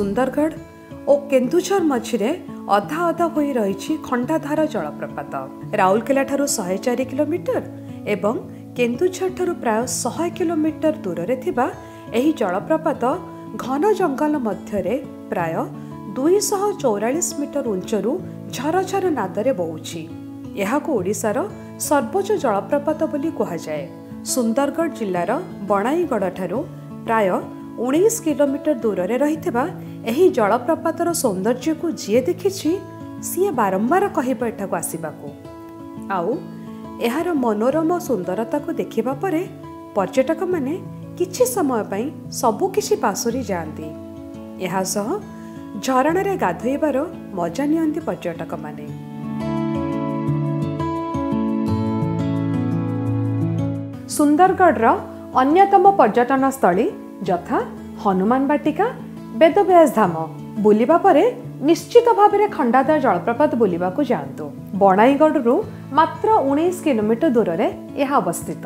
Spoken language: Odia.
ସୁନ୍ଦରଗଡ଼ ଓ କେନ୍ଦୁଝର ମଝିରେ ଅଧା ଅଧା ହୋଇ ରହିଛି ଖଣ୍ଡାଧାର ଜଳପ୍ରପାତ। ରାଉରକେଲାଠାରୁ ଶହେ ଚାରି କିଲୋମିଟର ଏବଂ କେନ୍ଦୁଝରଠାରୁ ପ୍ରାୟ ଶହେ କିଲୋମିଟର ଦୂରରେ ଥିବା ଏହି ଜଳପ୍ରପାତ ଘନ ଜଙ୍ଗଲ ମଧ୍ୟରେ ପ୍ରାୟ ଦୁଇଶହ ଚଉରାଳିଶ ମିଟର ଉଚ୍ଚରୁ ଝରଝର ନାଦରେ ବହୁଛି ଏହାକୁ ଓଡ଼ିଶାର ସର୍ବୋଚ୍ଚ ଜଳପ୍ରପାତ ବୋଲି କୁହାଯାଏ। ସୁନ୍ଦରଗଡ଼ ଜିଲ୍ଲାର ବଣାଇଗଡ଼ଠାରୁ ପ୍ରାୟ ଉଣେଇଶ କିଲୋମିଟର ଦୂରରେ ରହିଥିବା ଏହି ଜଳପ୍ରପାତର ସୌନ୍ଦର୍ଯ୍ୟକୁ ଯିଏ ଦେଖିଛି ସିଏ ବାରମ୍ବାର କହିବ ଏଠାକୁ ଆସିବାକୁ। ଆଉ ଏହାର ମନୋରମ ସୁନ୍ଦରତାକୁ ଦେଖିବା ପରେ ପର୍ଯ୍ୟଟକମାନେ କିଛି ସମୟ ପାଇଁ ସବୁକିଛି ପାଶୋରି ଯାଆନ୍ତି। ଏହା ସହ ଝରଣାରେ ଗାଧୋଇବାର ମଜା ନିଅନ୍ତି ପର୍ଯ୍ୟଟକମାନେ। ସୁନ୍ଦରଗଡ଼ର ଅନ୍ୟତମ ପର୍ଯ୍ୟଟନସ୍ଥଳୀ ଯଥା ହନୁମାନ ବାଟିକା ବେଦବ୍ୟାସ ଧାମ ବୁଲିବା ପରେ ନିଶ୍ଚିତ ଭାବରେ ଖଣ୍ଡାଧାର ଜଳପ୍ରପାତ ବୁଲିବାକୁ ଯାଆନ୍ତୁ। ବଣାଇଗଡ଼ରୁ ମାତ୍ର ଉଣେଇଶ କିଲୋମିଟର ଦୂରରେ ଏହା ଅବସ୍ଥିତ।